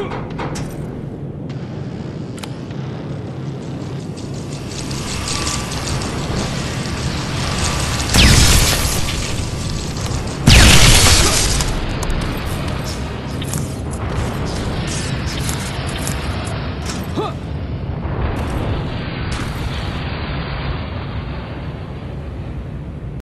Huh.